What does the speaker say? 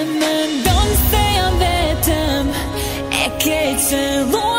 hemen dans eyan betem Eketze lo